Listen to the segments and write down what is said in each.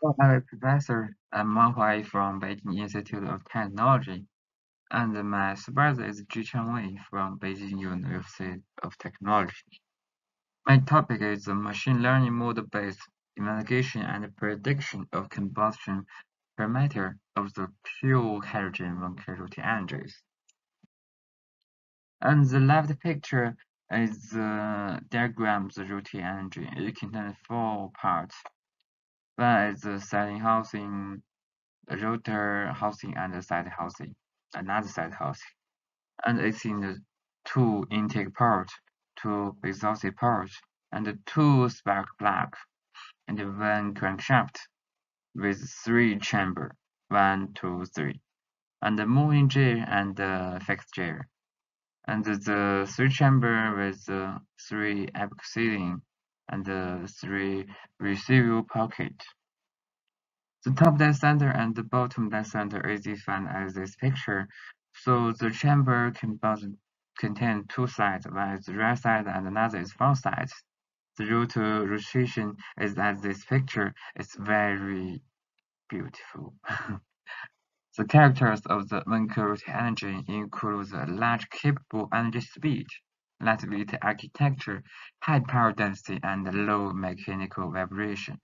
I'm Professor. I'm Huai from Beijing Institute of Technology, and my supervisor is Zhicheng Wei from Beijing University of Technology. My topic is the machine learning model-based investigation and prediction of combustion parameter of the pure hydrogen Wankel-Rotate energies. And the left picture is the diagram of the rotate energy. It contains four parts. One is the setting housing, the rotor housing, and the side housing, another side housing. And it's in the two intake ports, two exhaust ports, and two spark plug, and one crankshaft with three chamber, one, two, three, and the moving gear and the fixed gear. And the three chamber with three sealing and the three receiver pocket. The top dead center and the bottom dead center is defined as this picture. So the chamber can both contain two sides, one is the right side and another is front side. The rotor rotation is as this picture. It's very beautiful. the characters of the Wankel-Rotate energy include the large capable energy speed, lightweight architecture, high power density, and low mechanical vibration.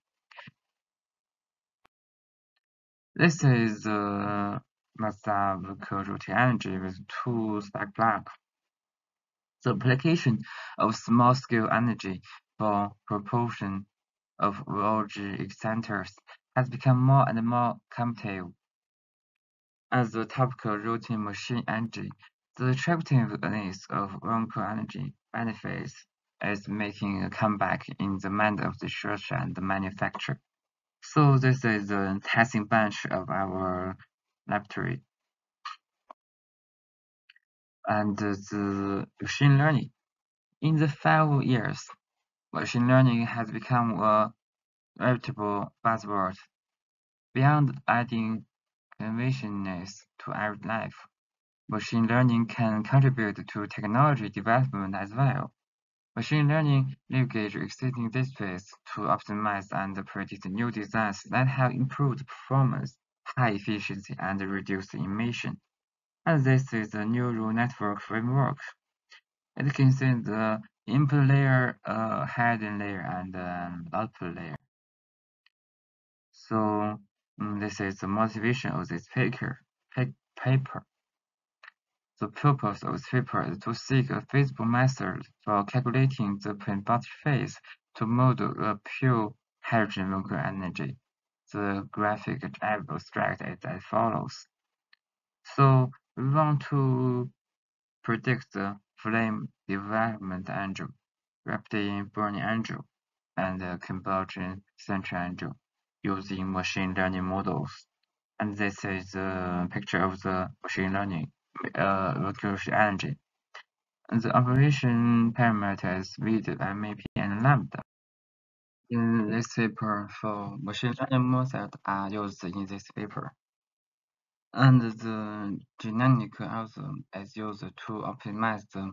This is the Mazda Wankel-Rotate energy with two spark plugs. The application of small-scale energy for propulsion of large exciters has become more and more competitive. As the typical rotating machine energy, the attractiveness of Wankel energy benefits is making a comeback in the mind of the research and the manufacturer. So this is the testing bench of our laboratory. And the machine learning. In the five years, machine learning has become a veritable buzzword. Beyond adding convenience to our life, machine learning can contribute to technology development as well. Machine learning leverages existing displays to optimize and predict new designs that have improved performance, high efficiency, and reduced emission. And this is the neural network framework. It contains the input layer, a hidden layer, and an output layer. So um, this is the motivation of this paper. paper. The purpose of this paper is to seek a feasible method for calculating the combustion phase to model a pure hydrogen Wankel energy. The graphic abstract is as follows. So we want to predict the flame development angle, rapid burning angle, and the combustion central angle using machine learning models. And this is a picture of the machine learning uh, energy. And the operation parameters width, MAP, and lambda. In this paper, for machine learning method are used in this paper. And the genetic algorithm is used to optimize the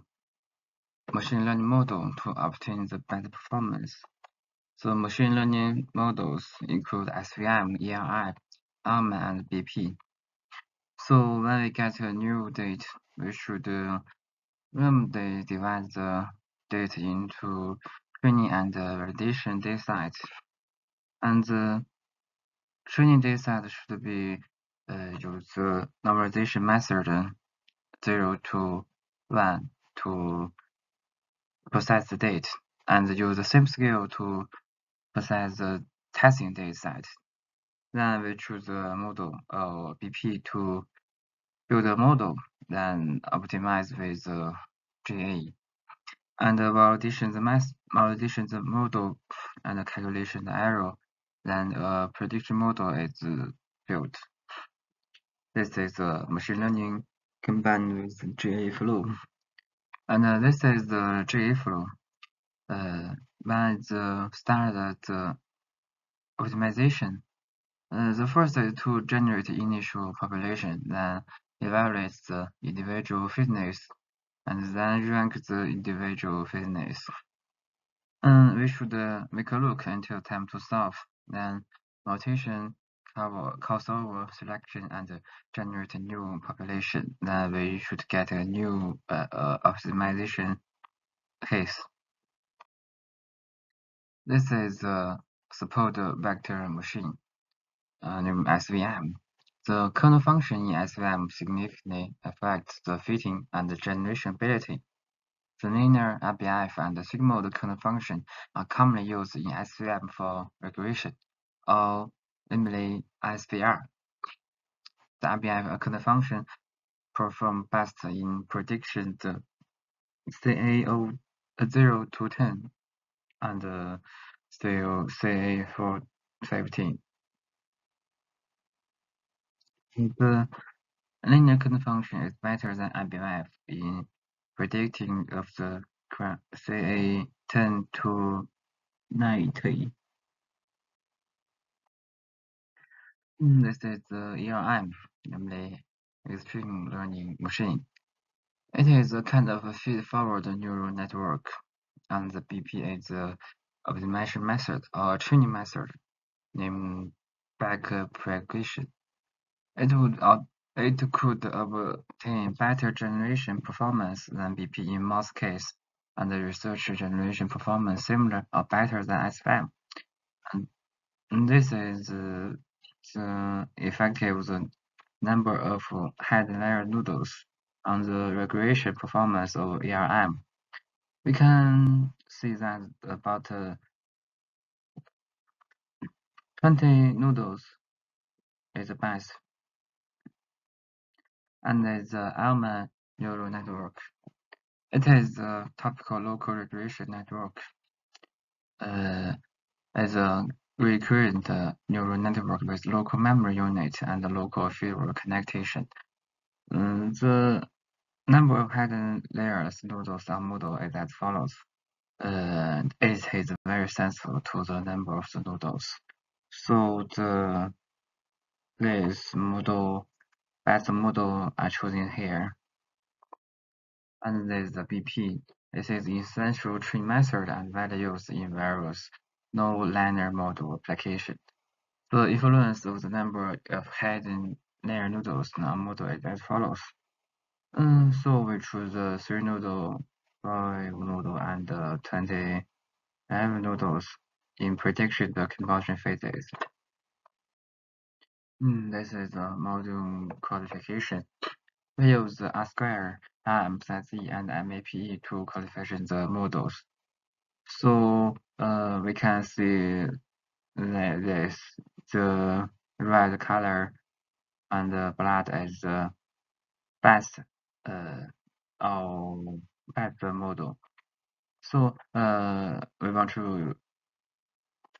machine learning model to obtain the best performance. The machine learning models include SVM, ELM, Elman, and BP. So when we get a new date, we should uh, randomly divide the data into training and uh, validation datasets. And the training dataset should be uh, use the normalization method 0 to 1 to process the date and use the same scale to process the testing dataset. Then we choose the model of BP to build a model, then optimize with the GA. And validation the math validation the model and calculation the error, then a prediction model is built. This is a machine learning combined with GA flow. And uh, this is the GA flow. Uh, when the start the optimization, uh, the first is to generate initial population, then evaluates the individual fitness, and then rank the individual fitness. And we should uh, make a look until time to solve. Then mutation cover crossover selection and generate a new population, then we should get a new uh, uh, optimization case. This is a support vector machine uh, named SVM. The kernel function in SVM significantly affects the fitting and generation ability. The linear RBF and the sigmoid kernel function are commonly used in SVM for regression, or namely SVR. The RBF kernel function perform best in prediction the CA0 to 10 and uh, still CA for 17. The linear kernel function is better than RBF in predicting of the CA10 to 90. This is the ERM, namely Extreme Learning Machine. It is a kind of a feed-forward neural network, and the BP is a optimization method or training method named backpropagation. It would it could obtain better generation performance than BP in most cases, and the research generation performance similar or better than SVM. And this is uh, the effective the number of head layer noodles on the regression performance of ERM. We can see that about uh, 20 noodles is the best and there's the Elman neural network. It is a topical local regression network. Uh, as a recurrent uh, neural network with local memory unit and local field connection. Um, the number of hidden layers noodles are model is as follows. Uh, it is very sensitive to the number of the noodles. So the this model best model are chosen here. And this is the BP. This is essential tree method and values in various no linear model application. The influence of the number of hidden layer noodles in a model is as follows. Um, so we choose the 3 nodal, 5 nodal, and uh, 20 noodles in prediction the combustion phases. This is a module qualification. We use R-square, RMSE, and MAPE to qualify the models. So uh, we can see that this the red color and the blood is the best uh, best model. So uh, we want to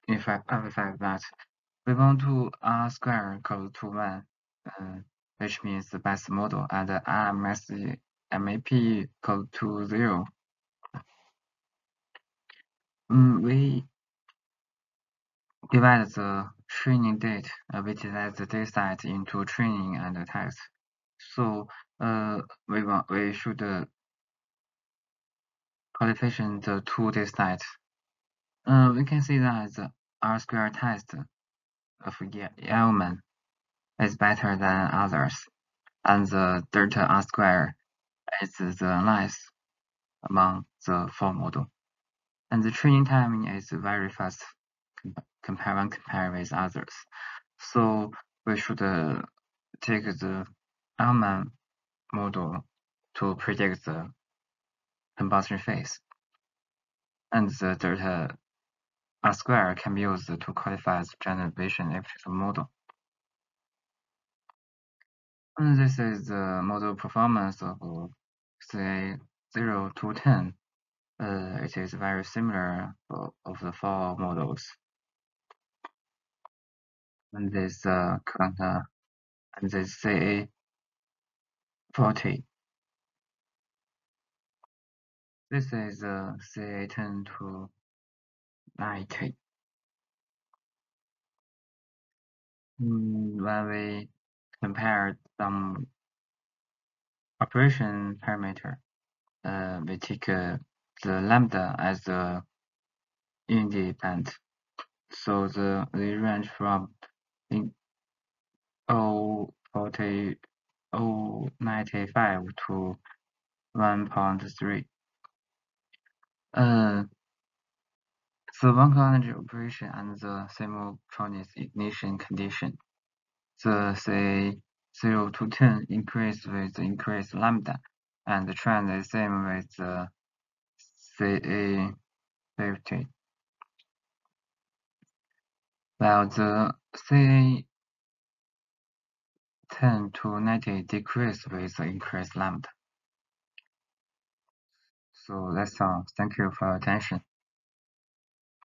in fact emphasize that we want to R square equal to 1, uh, which means the best model, and R RMS MAP equal to 0. Um, we divide the training date, uh, we divide the dataset into training and test. So uh, we want we should uh, qualification the two datasets. Uh, we can see that the R square test of Elman is better than others, and the delta R square is the less among the four model. And the training time is very fast compare when compared with others. So we should uh, take the Elman model to predict the combustion phase. And the delta R square can be used to qualify the generation efficient model. And this is the model performance of say 0 to 10. Uh, it is very similar of the four models. And this uh, current uh, and this CA 40. This is uh, CA 10 to like when we compare some operation parameter, uh, we take uh, the lambda as the independent so the they range from in 040 095 to 1.3. Uh, the one energy operation and the simultaneous ignition condition. The C0 to 10 increase with increased lambda, and the trend is same with the CA50. While the CA 10 to 90 decrease with increased lambda. So that's all. Thank you for your attention.